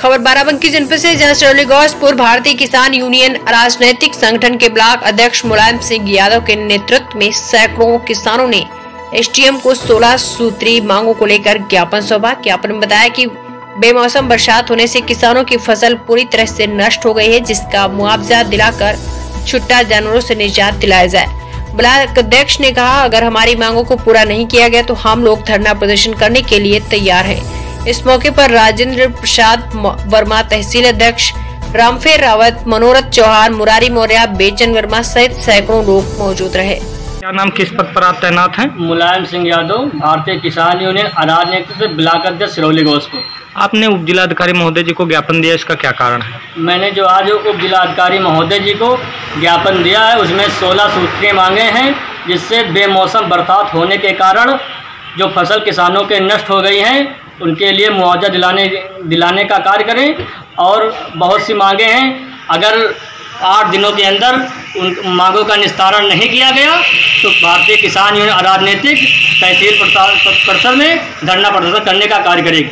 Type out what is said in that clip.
खबर बाराबंकी जनपद से, जहाँ सिरौली गौसपुर भारतीय किसान यूनियन राजनैतिक संगठन के ब्लॉक अध्यक्ष मुलायम सिंह यादव के नेतृत्व में सैकड़ों किसानों ने एसटीएम को 16 सूत्री मांगों को लेकर ज्ञापन सौंपा ज्ञापन में बताया कि बेमौसम बरसात होने से किसानों की फ़सल पूरी तरह से नष्ट हो गई है, जिसका मुआवजा दिलाकर छुट्टा जानवरों से निजात दिलाया जाए ब्लॉक अध्यक्ष ने कहा, अगर हमारी मांगों को पूरा नहीं किया गया तो हम लोग धरना प्रदर्शन करने के लिए तैयार हैं। इस मौके पर राजेंद्र प्रसाद वर्मा तहसील अध्यक्ष रामफेर रावत मनोरथ चौहान मुरारी मौर्य बेचन वर्मा सहित सैकड़ों लोग मौजूद रहे। क्या नाम किस पद पर आप तैनात हैं? मुलायम सिंह यादव भारतीय किसान यूनियन आधार नेतृत्व से ब्लॉक अध्यक्ष सिरौली घोषपुर आपने उप जिलाधिकारी महोदय जी को ज्ञापन दिया इसका क्या कारण है? मैंने जो आज उप जिलाधिकारी महोदय जी को ज्ञापन दिया है उसमें सोलह सूत्रें मांगे हैं जिससे बेमौसम बरसात होने के कारण जो फ़सल किसानों के नष्ट हो गई हैं, उनके लिए मुआवजा दिलाने दिलाने का कार्य करें और बहुत सी मांगे हैं। अगर आठ दिनों के अंदर उन मांगों का निस्तारण नहीं किया गया तो भारतीय किसान यूनियन राजनीतिक तहसील परिसर में धरना प्रदर्शन करने का कार्य करेगी।